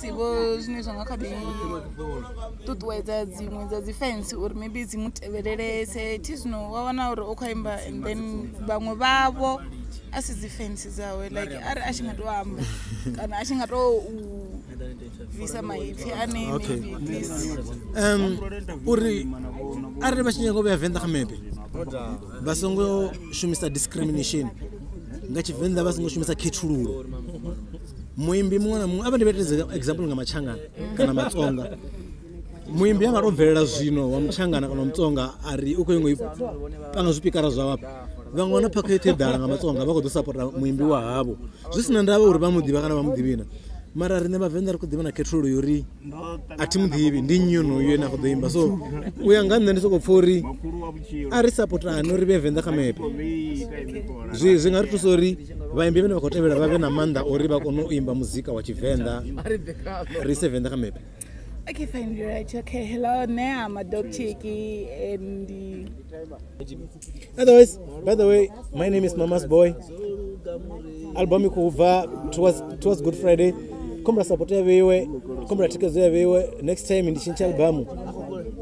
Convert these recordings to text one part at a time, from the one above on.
sivo zvine zvangakadi tutwedza dzimwe dzadzifensi uri maybe dzimuteverelese ti zvino wawana uri okaimba and then vamwe vavo asi dzifensi dzawe like ari achingatoamba kana achingato visa maipfi ane uri ari vachinyaka kuvaya venda kamepe vasongoshumisa discrimination nga tshivenda vha songo shumisa khethululo muimbi mumwe namumwe apa ndipetedze example ngamachangana kana matsonga muimbi angatobvelela zvino wamuchangana kana mutsonga ari uko imwe panga zvipikara zvavapa vamwe vanopakaitedhara ngamatsonga vakodosapotera muimbi wahavo zvisina ndava uri vamudiva kana vamudivina mara rine vavenda ri kudiva nakhetrolo yori ati mudivi ndi nyunhu yo na kudoimba so uyo anga nda ndisokopfori ari sapota anori vevenda kamaepe zvi nga ri tusori vaimbi vene vakutevera vave na manda ori vakono imba muzika wa chivenda ri sevenda kamaepe Okay, fine, you're right. Okay, hello, now I'm a dog chicky and... Uh... Otherwise, by the way, my name is Mama's Boy. Album is over, it was Good Friday. kombra supporta biwe kombra tekezo biwe next time ndichincha albamu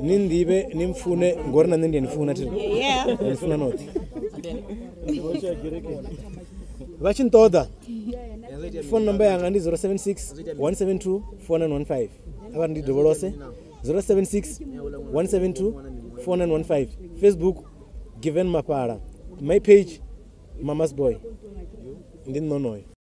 nindibe nimfune ngori na nindi nifuna tiri yeah. nifuna noti vachintoda phone number yanga ndi 076 172 4915 avari ndidovolose 076 172 4915 facebook given mapala my page mamas boy ndinonoyo